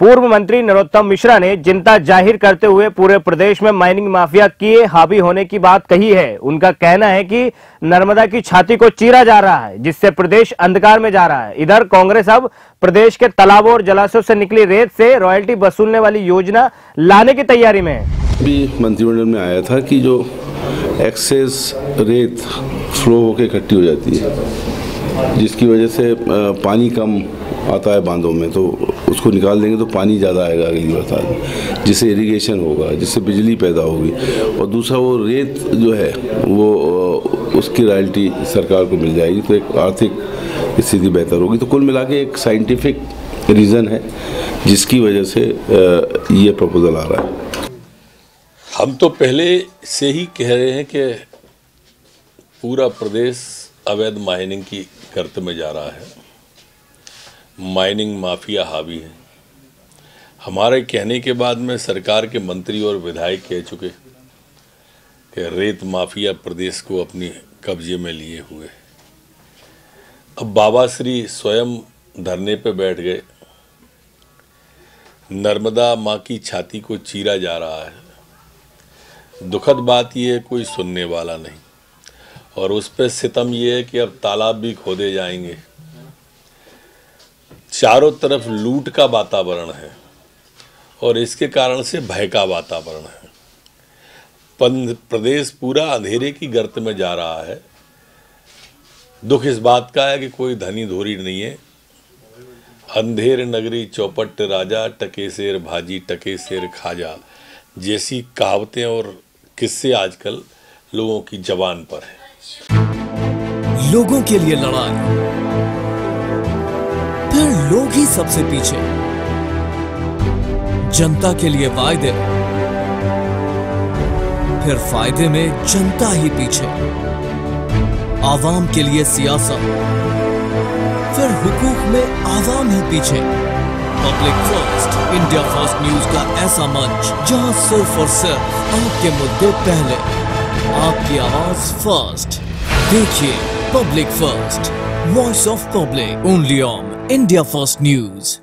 पूर्व मंत्री नरोत्तम मिश्रा ने चिंता ज़ाहिर करते हुए पूरे प्रदेश में माइनिंग माफिया के हावी होने की बात कही है। उनका कहना है कि नर्मदा की छाती को चीरा जा रहा है, जिससे प्रदेश अंधकार में जा रहा है। इधर कांग्रेस अब प्रदेश के तालाबों और जलाशयों से निकली रेत से रॉयल्टी वसूलने वाली योजना लाने की तैयारी में भी मंत्रिमंडल में आया था कि जो एक्सेस रेत फ्लो होकर इकट्ठी हो जाती है। जिसकी वजह से पानी कम आता है बांधों में तो उसको निकाल देंगे तो पानी ज़्यादा आएगा अगली बरसात जिससे इरिगेशन होगा, जिससे बिजली पैदा होगी। और दूसरा, वो रेत जो है, वो उसकी रॉयल्टी सरकार को मिल जाएगी तो एक आर्थिक स्थिति बेहतर होगी। तो कुल मिला के एक साइंटिफिक रीज़न है, जिसकी वजह से ये प्रपोज़ल आ रहा है। हम तो पहले से ही कह रहे हैं कि पूरा प्रदेश अवैध माइनिंग की गर्त में जा रहा है। माइनिंग माफिया हावी है। हमारे कहने के बाद में सरकार के मंत्री और विधायक कह चुके कि रेत माफिया प्रदेश को अपनी कब्जे में लिए हुए। अब बाबा श्री स्वयं धरने पर बैठ गए। नर्मदा माँ की छाती को चीरा जा रहा है। दुखद बात यह कोई सुनने वाला नहीं। और उस पर सितम ये है कि अब तालाब भी खोदे जाएँगे। चारों तरफ़ लूट का वातावरण है और इसके कारण से भय का वातावरण है। प्रदेश पूरा अंधेरे की गर्त में जा रहा है। दुख इस बात का है कि कोई धनी धोरी नहीं है। अंधेर नगरी चौपट राजा, टके शेर भाजी, टके शेर खाजा जैसी कहावतें और किस्से आजकल लोगों की जबान पर है। लोगों के लिए लड़ाई। फिर लोग ही सबसे पीछे। जनता के लिए वायदे। फिर फ़ायदे में जनता ही पीछे। आवाम के लिए सियासत। फिर हुकूक में आवाम ही पीछे। Public first India first news का ऐसा मंच, जहाँ सिर्फ़ और सिर्फ़ आपके मुद्दे पहले। आपकी आवाज फर्स्ट देखिए public first voice of public only on India First News.